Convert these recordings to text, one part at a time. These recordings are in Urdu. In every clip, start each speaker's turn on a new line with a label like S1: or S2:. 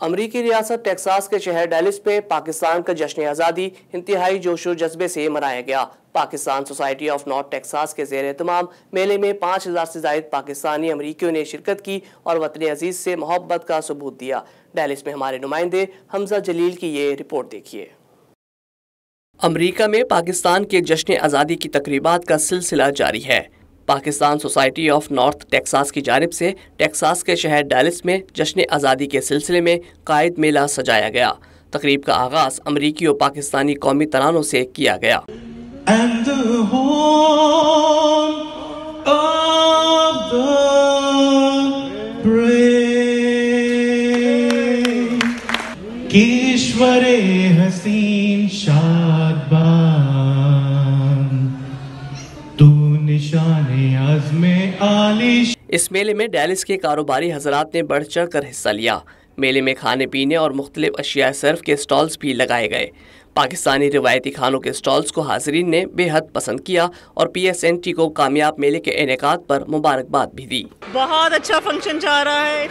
S1: امریکی ریاست ٹیکساس کے شہر ڈیلس پہ پاکستان کا جشن آزادی انتہائی جوش و جذبے سے منایا گیا۔ Pakistan society of north Texas کے زیر اہتمام میلے میں پانچ ہزار سے زائد پاکستانی امریکیوں نے شرکت کی اور وطن عزیز سے محبت کا ثبوت دیا۔ ڈیلس میں ہمارے نمائندے حمزہ جلیل کی یہ رپورٹ دیکھیے۔ امریکہ میں پاکستان کے جشن آزادی کی تقریبات کا سلسلہ جاری ہے۔ Pakistan society of north Texas کی جانب سے ٹیکساس کے شہر ڈیلس میں جشن آزادی کے سلسلے میں قائد میلہ سجایا گیا۔ تقریب کا آغاز امریکی و پاکستانی قومی ترانوں سے کیا گیا۔
S2: حسین شاد
S1: اس میلے میں ڈیلس کے کاروباری حضرات نے بڑھ چڑھ کر حصہ لیا۔ میلے میں کھانے پینے اور مختلف اشیاء صرف کے سٹالز بھی لگائے گئے۔ پاکستانی روایتی کھانوں کے سٹالز کو حاضرین نے بے حد پسند کیا اور پی ایس این ٹی کو کامیاب میلے کے انعقاد پر مبارکباد بھی دی۔
S3: بہت اچھا فنکشن جا رہا ہے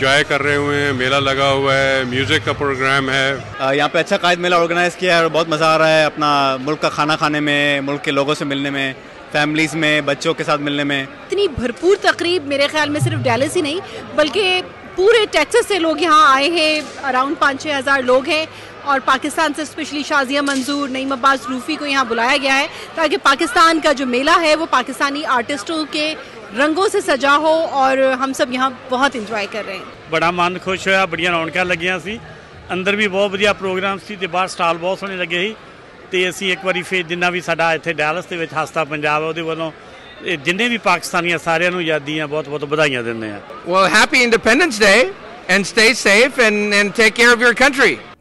S4: جائے کر رہے ہوئے ہیں میلہ لگا ہوا ہے میوزک کا پروگرام ہے۔
S5: یہاں پہ اچھا قائد میلہ آرگنائز کیا ہے اور بہت مزہ آ رہا ہے اپنا ملک کا کھانا کھانے میں ملک کے لوگوں سے ملنے میں۔ فیملیز میں بچوں کے ساتھ ملنے میں.
S6: اتنی بھرپور تقریب میرے خیال میں صرف ڈیلس ہی نہیں بلکہ پورے ٹیکسس سے لوگ یہاں آئے ہیں اراؤنڈ پانچ چھ ہزار لوگ ہیں اور پاکستان سے اسپیشلی شازیہ منظور نعیم عباس روفی کو یہاں بلایا گیا ہے تاکہ پاکستان کا جو میلہ ہے وہ پاکستانی آرٹسٹوں کے رنگوں سے سجا ہو اور ہم سب یہاں بہت انجوائے کر رہے ہیں۔
S7: بڑا من خوش ہوا بڑی رونقیں لگیاں سی۔ اندر بھی بہت بڑھیا پروگرام سی باہر سٹال بہت سونے لگے ہی۔ ਤੇ ਅਸੀਂ ਇੱਕ ਵਾਰੀ ਫੇਰ ਜਿੰਨਾ ਵੀ ਸਾਡਾ ਇੱਥੇ ਡੈਲਸ ਦੇ ਵਿੱਚ ਹਸਤਾ ਪੰਜਾਬ ਉਹਦੇ ਵੱਲੋਂ ਜਿੰਨੇ ਵੀ ਪਾਕਿਸਤਾਨੀਆਂ ਸਾਰਿਆਂ ਨੂੰ ਯਾਦੀਆਂ ਬਹੁਤ-ਬਹੁਤ ਵਧਾਈਆਂ ਦਿੰਦੇ ਆ
S8: well happy independence day and stay safe and, and take care of your country.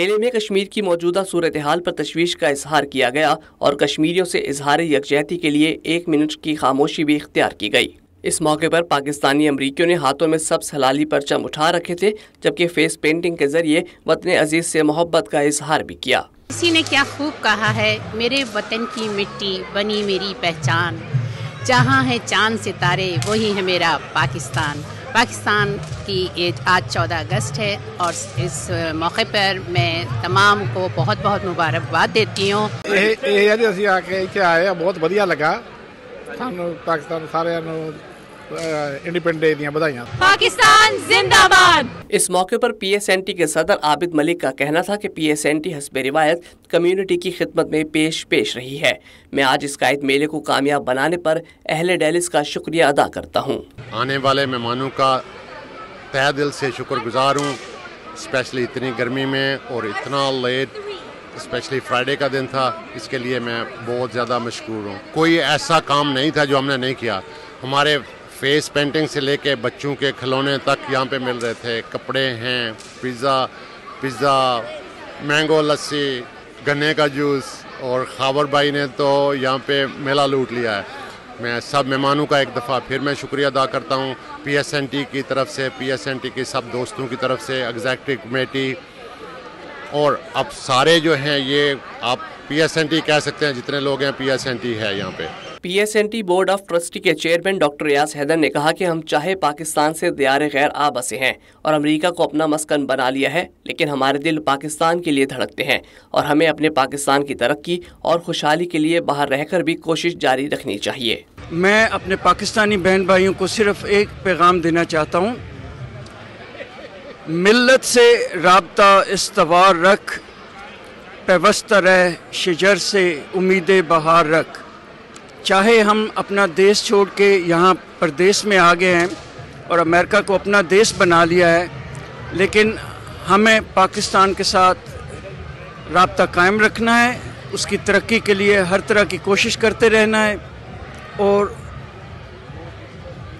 S1: میلے میں کشمیر کی موجودہ صورتحال پر تشویش کا اظہار کیا گیا اور کشمیریوں سے اظہار یکجہتی کے لیے ایک منٹ کی خاموشی بھی اختیار کی گئی۔ اس موقع پر پاکستانی امریکیوں نے ہاتھوں میں سب حلالی پرچم اٹھا رکھے تھے، جبکہ فیس پینٹنگ کے ذریعے وطن عزیز سے محبت کا اظہار بھی کیا۔
S9: کسی نے کیا خوب کہا ہے، میرے وطن کی مٹی بنی میری پہچان۔ جہاں ہے چاند ستارے، وہی ہے میرا پاکستان۔ پاکستان کی آج چودہ اگست ہے اور اس موقع پر میں تمام کو بہت بہت مبارکباد دیتی ہوں۔
S10: ਇਹ ਇਹ ਆ ਜੀ ਅਸੀਂ ਆ ਕੇ ਇੱਥੇ ਆਏ ਆ ਬਹੁਤ ਵਧੀਆ ਲੱਗਾ پاکستان سارے
S6: پاکستان زندہ باد
S1: اس موقع پر پی ایس این ٹی کے صدر عابد ملک کا کہنا تھا کہ پی ایس این ٹی حسب روایت کمیونٹی کی خدمت میں پیش پیش رہی ہے میں آج اس قائد میلے کو کامیاب بنانے پر اہل ڈیلس کا شکریہ ادا کرتا ہوں
S4: آنے والے مہمانوں کا تہ دل سے شکر گزار ہوں اسپیشلی اتنی گرمی میں اور اتنا لیٹ اسپیشلی فرائیڈے کا دن تھا اس کے لیے میں بہت زیادہ مشکور ہوں کوئی ایسا کام نہیں تھا جو ہم نے نہیں کیا ہمارے فیس پینٹنگ سے لے کے بچوں کے کھلونے تک یہاں پہ مل رہے تھے۔ کپڑے ہیں، پیزا پیزا، مینگو لسی، گنے کا جوس اور خاور بھائی نے تو یہاں پہ میلہ لوٹ لیا ہے۔ میں سب مہمانوں کا ایک دفعہ پھر میں شکریہ ادا کرتا ہوں۔ پی ایس این ٹی کی طرف سے پی ایس این ٹی کی سب دوستوں کی طرف سے ایگزیکٹو کمیٹی اور اب سارے جو ہیں، یہ آپ پی ایس این ٹی کہہ سکتے ہیں، جتنے لوگ ہیں پی ایس این ٹی ہے یہاں پہ۔
S1: P S N T board of trustee کے چیئرمین ڈاکٹر ریاض حیدر نے کہا کہ ہم چاہے پاکستان سے دیار غیر آ بسے ہیں اور امریکہ کو اپنا مسکن بنا لیا ہے، لیکن ہمارے دل پاکستان کے لیے دھڑکتے ہیں اور ہمیں اپنے پاکستان کی ترقی اور خوشحالی کے لیے باہر رہ کر بھی کوشش جاری رکھنی چاہیے۔
S11: میں اپنے پاکستانی بہن بھائیوں کو صرف ایک پیغام دینا چاہتا ہوں۔ ملت سے رابطہ استوار رکھ، پیوستہ رہ، شجر سے امید بہار رکھ۔ چاہے ہم اپنا دیش چھوڑ کے یہاں پردیس میں آ گئے ہیں اور امریکہ کو اپنا دیش بنا لیا ہے، لیکن ہمیں پاکستان کے ساتھ رابطہ قائم رکھنا ہے، اس کی ترقی کے لیے ہر طرح کی کوشش کرتے رہنا ہے اور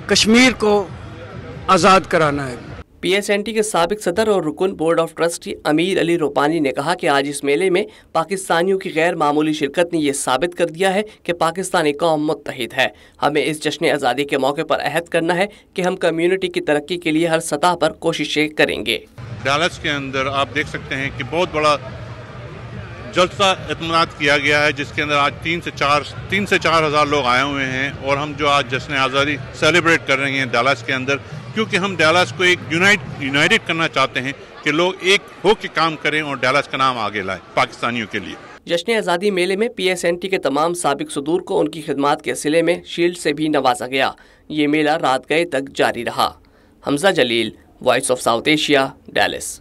S11: کشمیر کو آزاد کرانا ہے۔
S1: پی ایس این ٹی کے سابق صدر اور رکن board of trustee Amir Ali Rupani نے کہا کہ آج اس میلے میں پاکستانیوں کی غیر معمولی شرکت نے یہ ثابت کر دیا ہے کہ پاکستانی قوم متحد ہے۔ ہمیں اس جشن آزادی کے موقع پر عہد کرنا ہے کہ ہم کمیونٹی کی ترقی کے لیے ہر سطح پر کوششیں کریں گے۔
S12: ڈالس کے اندر آپ دیکھ سکتے ہیں کہ بہت بڑا جلسہ اعتماد کیا گیا ہے، جس کے اندر آج تین سے چار، تین سے چار ہزار لوگ آئے ہوئے ہیں اور ہم جو آج جشن آزادی سیلیبریٹ کر رہے ہیں ڈالاس کے اندر کیونکہ ہم ڈیلاس کو ایک یونائٹ یونائٹڈ کرنا چاہتے ہیں کہ لوگ ایک ہو کے کام کریں اور ڈیلاس کا نام آگے لائیں پاکستانیوں کے لیے۔
S1: جشن آزادی میلے میں پی ایس این ٹی کے تمام سابق صدور کو ان کی خدمات کے سلے میں شیلڈ سے بھی نوازا گیا۔ یہ میلہ رات گئے تک جاری رہا۔ Hamza Jalil voice of south Asia Dallas